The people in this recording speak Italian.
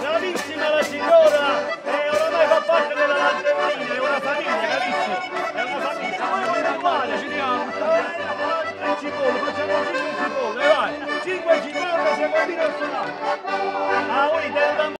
Bravissima la signora, e oramai fa parte della lanterina, è una famiglia, capisci? È una famiglia, siamo uguale, ci diamo. Cipolle, facciamo 5 cipolle, vai! 5 cipolle, siamo fino al finale!